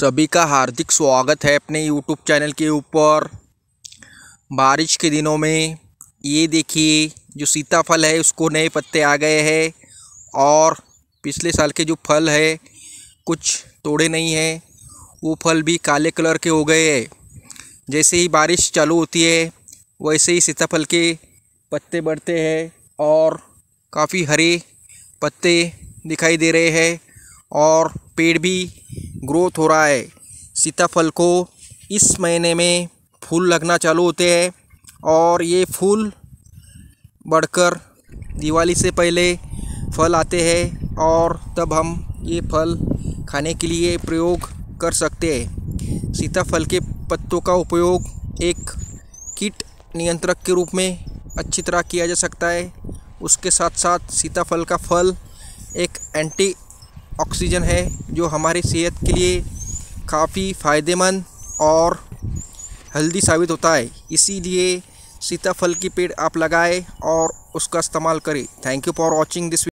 सभी का हार्दिक स्वागत है अपने यूट्यूब चैनल के ऊपर। बारिश के दिनों में ये देखिए, जो सीताफल है, उसको नए पत्ते आ गए हैं और पिछले साल के जो फल है, कुछ तोड़े नहीं हैं। वो फल भी काले कलर के हो गए हैं। जैसे ही बारिश चालू होती है, वैसे ही सीताफल के पत्ते बढ़ते हैं और काफ़ी हरे पत्ते दिखाई दे रहे हैं और पेड़ भी ग्रोथ हो रहा है। सीताफल को इस महीने में फूल लगना चालू होते हैं और ये फूल बढ़कर दिवाली से पहले फल आते हैं और तब हम ये फल खाने के लिए प्रयोग कर सकते हैं। सीताफल के पत्तों का उपयोग एक कीट नियंत्रक के रूप में अच्छी तरह किया जा सकता है। उसके साथ साथ सीताफल का फल एक एंटी ऑक्सीजन है, जो हमारे सेहत के लिए काफ़ी फ़ायदेमंद और हेल्दी साबित होता है। इसीलिए सीताफल की पेड़ आप लगाएँ और उसका इस्तेमाल करें। Thank you for watching this